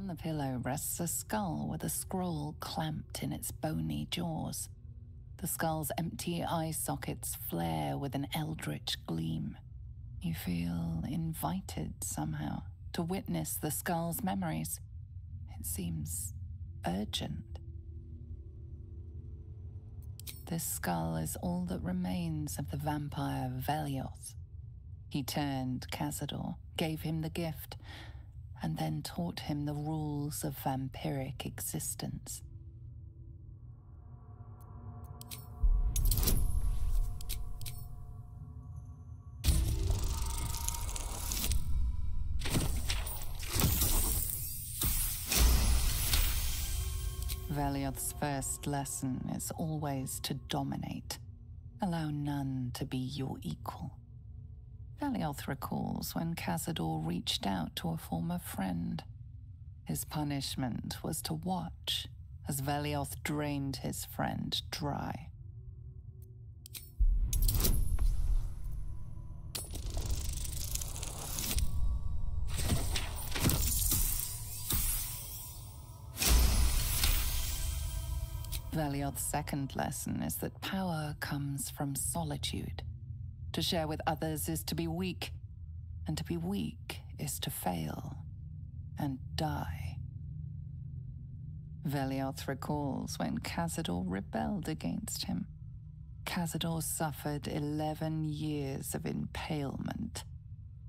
On the pillow rests a skull with a scroll clamped in its bony jaws. The skull's empty eye sockets flare with an eldritch gleam. You feel invited somehow to witness the skull's memories. It seems urgent. This skull is all that remains of the vampire Vellioth. He turned Cazador, gave him the gift, and then taught him the rules of vampiric existence. Vellioth's first lesson is always to dominate. Allow none to be your equal. Vellioth recalls when Cazador reached out to a former friend. His punishment was to watch as Vellioth drained his friend dry. Vellioth's second lesson is that power comes from solitude. To share with others is to be weak, and to be weak is to fail and die. Vellioth recalls when Cazador rebelled against him. Cazador suffered 11 years of impalement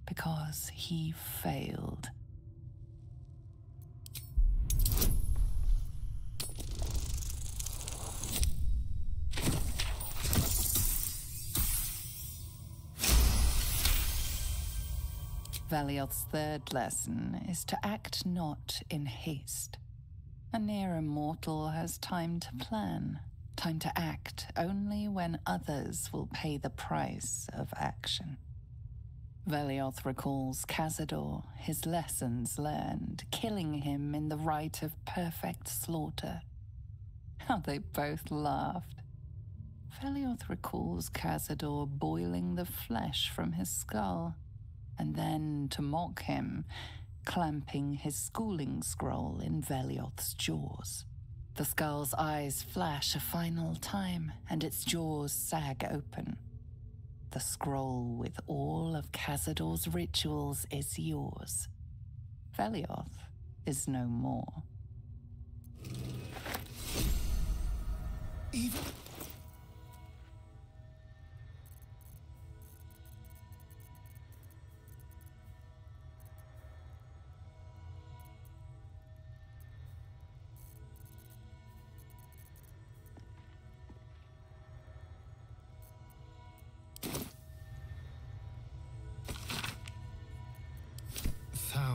because he failed. Vellioth's third lesson is to act not in haste. A near immortal has time to plan, time to act only when others will pay the price of action. Vellioth recalls Cazador, his lessons learned, killing him in the rite of perfect slaughter. How they both laughed. Velioth recalls Cazador boiling the flesh from his skull and then, to mock him, clamping his schooling scroll in Vellioth's jaws. The skull's eyes flash a final time, and its jaws sag open. The scroll with all of Cazador's rituals is yours. Vellioth is no more. Even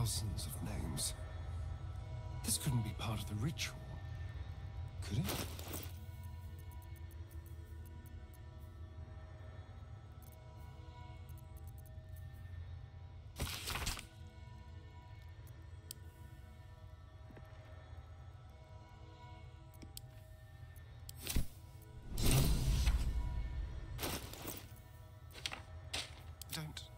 thousands of names. This couldn't be part of the ritual, could it? Don't